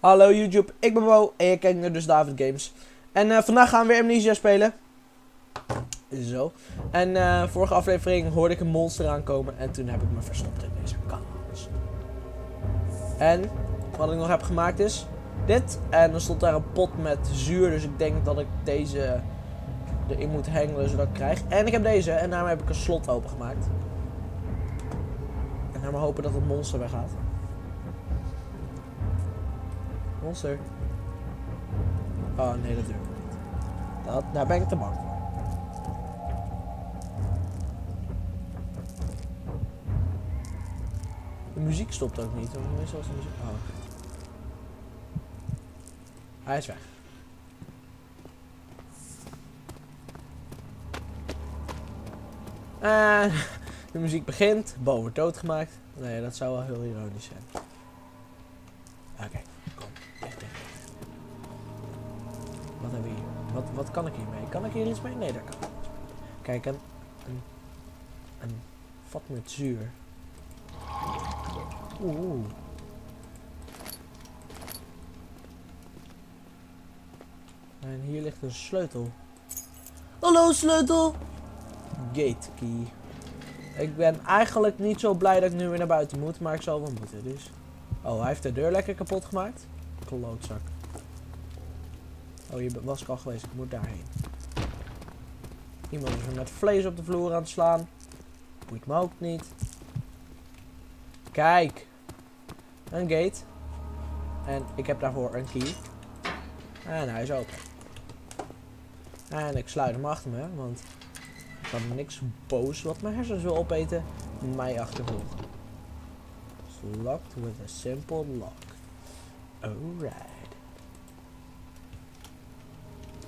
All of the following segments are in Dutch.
Hallo YouTube, ik ben Bo en je kijkt naar dus David Games. En eh, vandaag gaan we weer Amnesia spelen. Zo. En eh, vorige aflevering hoorde ik een monster aankomen en toen heb ik me verstopt in deze kans. En wat ik nog heb gemaakt is dit. En er stond daar een pot met zuur, dus ik denk dat ik deze erin moet hengelen zodat ik krijg. En ik heb deze en daarmee heb ik een slot opengemaakt. En dan maar hopen dat het monster weggaat. Monster. Oh nee, dat durf ik niet. Dat, daar ben ik te bang voor. De muziek stopt ook niet. hoor. Meestal is de muziek... Oh. Hij is weg. En de muziek begint. Bo wordt doodgemaakt. Nee, dat zou wel heel ironisch zijn. Wat, kan ik hiermee? Kan ik hier iets mee? Nee, daar kan ik. Kijk, een, een, een vat met zuur. Oeh. En hier ligt een sleutel. Hallo sleutel! Gate key. Ik ben eigenlijk niet zo blij dat ik nu weer naar buiten moet, maar ik zal wel moeten dus. Oh, hij heeft de deur lekker kapot gemaakt. Klootzak. Oh, hier was ik al geweest. Ik moet daarheen. Iemand is er met vlees op de vloer aan het slaan. Boeit me ook niet. Kijk. Een gate. En ik heb daarvoor een key. En hij is open. En ik sluit hem achter me, want ik kan niks boos wat mijn hersens wil opeten mij achtervolgen. Locked with a simple lock. Alright.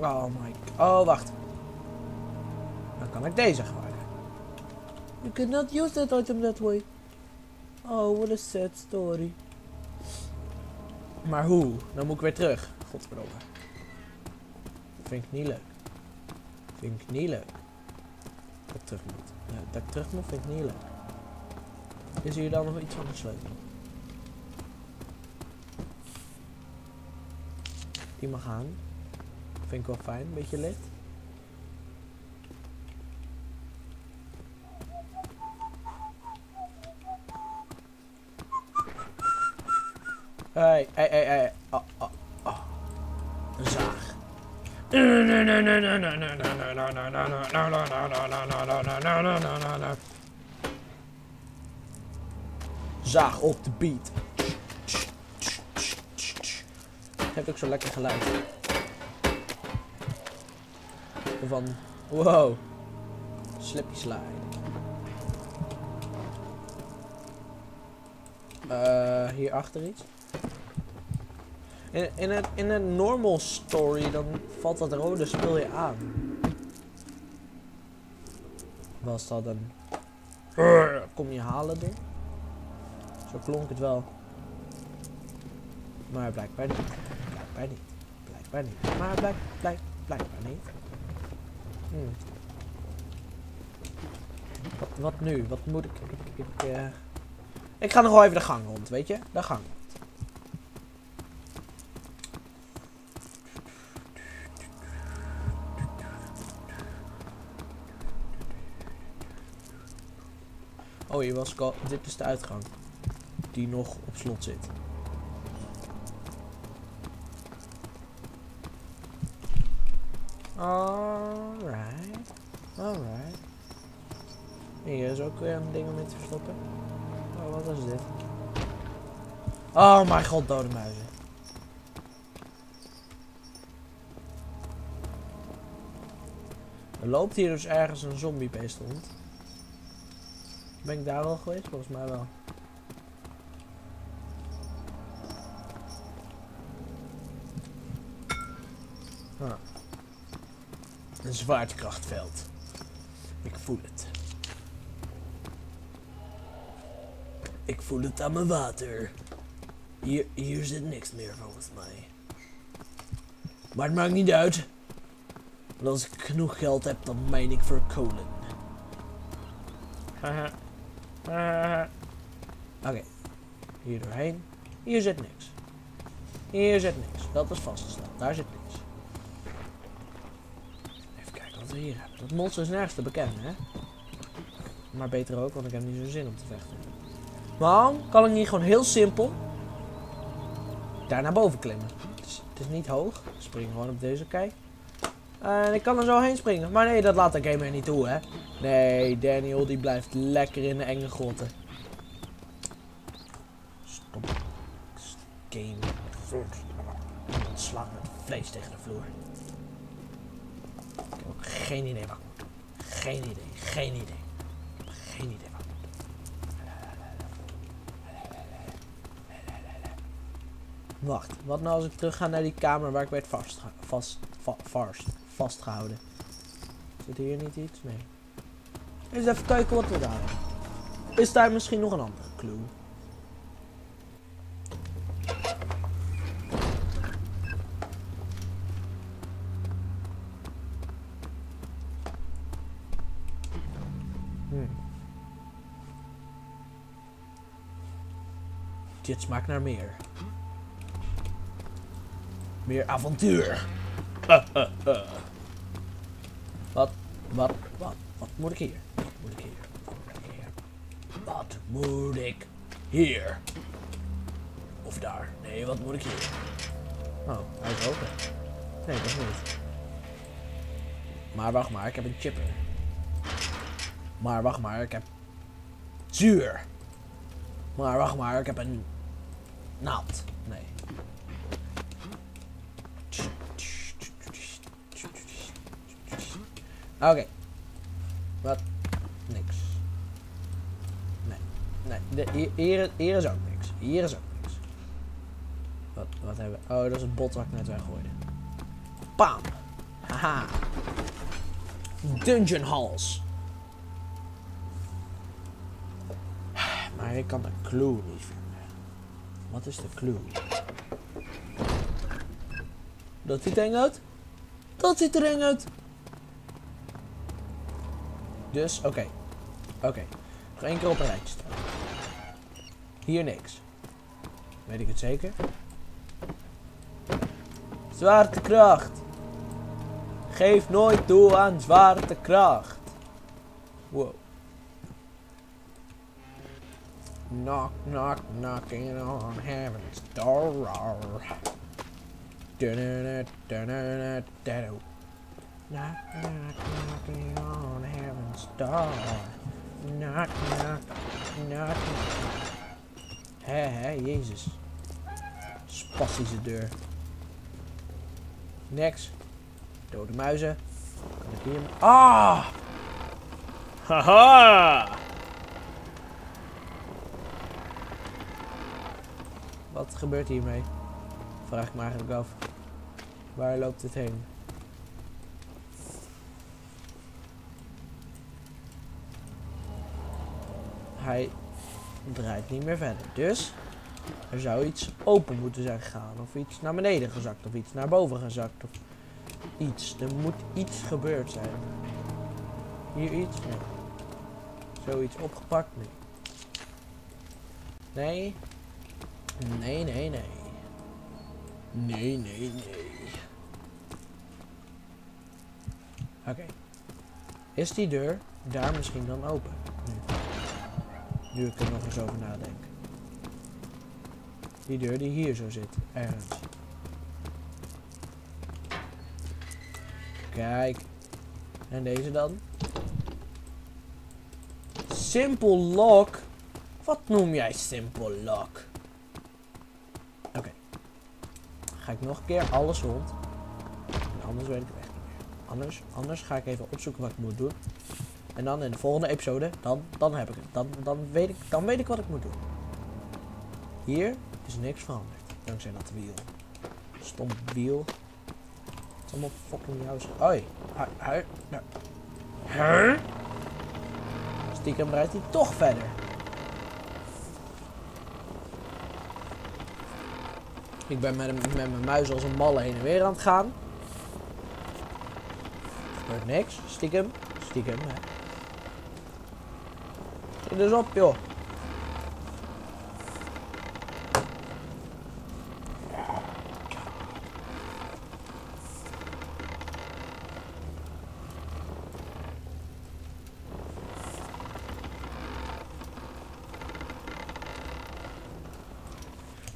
Oh my... Oh, wacht. Dan kan ik deze gebruiken. You cannot use that item that way. Oh, what a sad story. Maar hoe? Dan moet ik weer terug. Godverdomme. Vind ik niet leuk. Vind ik niet leuk. Dat ik terug moet. Ja, dat ik terug moet vind ik niet leuk. Is hier dan nog iets van de sleutel? Die mag aan. Vind ik wel fijn, een beetje licht. Hey, hey, hey, hey. Oh, oh, oh. Een zaag. Zaag op de beat. Heeft ook zo lekker geluid. Van, wow. Slippy slide. Eh, hier achter iets. In, in, een, in een normal story, dan valt dat rode spul je aan. Was dat een... Kom je halen ding? Zo klonk het wel. Maar blijkbaar niet. Blijkbaar niet. Blijkbaar niet. Maar blijk, blijk, blijkbaar niet. Hmm. Wat, nu? Wat moet ik... Ik, ik, eh, ga nog even de gang rond, weet je? De gang. Oh, hier was al. Dit is de uitgang. Die nog op slot zit. Alright. Alright. Hier is ook weer een ding om in te verstoppen. Oh, wat is dit? Oh mijn god, dode muizen. Er loopt hier dus ergens een zombiebeest rond. Ben ik daar al geweest? Volgens mij wel. Ah. Een zwaartekrachtveld. Ik voel het. Ik voel het aan mijn water. Hier, hier zit niks meer volgens mij. Maar het maakt niet uit. Want als ik genoeg geld heb, dan mijn ik voor kolen. Oké. Hier doorheen. Hier zit niks. Hier zit niks. Dat is vastgesteld. Daar zit niks. Hier. Dat monster is nergens te bekennen, hè? Maar beter ook, want ik heb niet zo'n zin om te vechten. Maar kan ik niet gewoon heel simpel daar naar boven klimmen. Het is, het is niet hoog. Spring gewoon op deze kei. En ik kan er zo heen springen. Maar nee, dat laat de game niet toe, hè. Nee, Daniel die blijft lekker in de enge grotten. Stop. Game. Slaat met vlees tegen de vloer. Geen idee wat. Geen idee, geen idee. Geen idee wat. Wacht, wat nou als ik terug ga naar die kamer waar ik werd vast, vast, va- vast, vastgehouden? Zit hier niet iets? Nee. Eens even kijken wat we daar hebben. Is daar misschien nog een andere clue? Dit smaakt naar meer. Meer avontuur. Wat, wat, wat, wat moet ik hier? Wat moet ik hier? Wat moet ik hier? Wat moet ik hier? Of daar? Nee, wat moet ik hier? Oh, hij is open. Nee, dat niet. Maar wacht maar, ik heb een chipper. Maar wacht maar, ik heb zuur. Maar wacht maar, ik heb een naald. Nee. Oké. Wat? Niks. Nee. Nee. De, hier, hier, is ook niks. Hier is ook niks. Wat, wat hebben we? Oh, dat is het bot wat ik net weggooide. Bam! Haha. Dungeon halls. Maar ik kan de clue niet vinden. Wat is de clue? Dat ziet er eng uit. Dat ziet er eng uit. Dus, oké. Oké. Nog één keer op een rijtje staan. Hier niks. Weet ik het zeker? Zwaartekracht. Geef nooit toe aan zwaartekracht. Wow. Knock, knock, knocking on heaven's door. Dun-dun-dun, dun-dun-dun, dun-dun. Knock, knock, knocking on heaven's door. Knock, knock, knock. Hé, hé, jezus. Spastische deur. Next. Dode muizen. Kan ik hier... Ah! Haha! Wat gebeurt hiermee? Vraag ik me eigenlijk af. Waar loopt het heen? Hij draait niet meer verder. Dus er zou iets open moeten zijn gegaan. Of iets naar beneden gezakt. Of iets naar boven gezakt. Of iets. Er moet iets gebeurd zijn. Hier iets? Nee. Zoiets opgepakt? Nee. Nee. Nee, nee, nee. Nee, nee, nee. Oké. Is die deur daar misschien dan open? Nu. Nu ik er nog eens over nadenk. Die deur die hier zo zit. Ergens. Kijk. En deze dan? Simple lock? Wat noem jij simple lock? Ga ik nog een keer alles rond. En anders weet ik het echt niet meer. Anders, anders ga ik even opzoeken wat ik moet doen. En dan in de volgende episode, dan, dan heb ik het. Dan, dan, weet ik, dan weet ik wat ik moet doen. Hier is niks veranderd. Dankzij dat wiel. Stom wiel. Het allemaal fucking jouw schuld. Oi. Hu, hu. Huh? Stiekem rijdt hij toch verder. Ik ben met, met mijn muis als een malle heen en weer aan het gaan. Er gebeurt niks. Stiekem. Stiekem, hè. Schiet dus op, joh.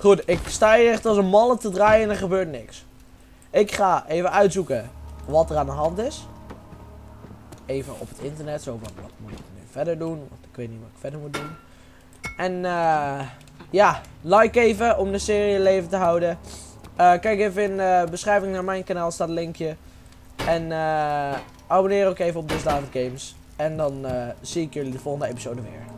Goed, ik sta hier echt als een malle te draaien en er gebeurt niks. Ik ga even uitzoeken wat er aan de hand is. Even op het internet, zo van wat moet ik nu verder doen, want ik weet niet wat ik verder moet doen. En eh ja, like even om de serie leven te houden. Eh, kijk even in de beschrijving naar mijn kanaal, staat een linkje. En eh abonneer ook even op Dus David Games. En dan zie ik jullie de volgende episode weer.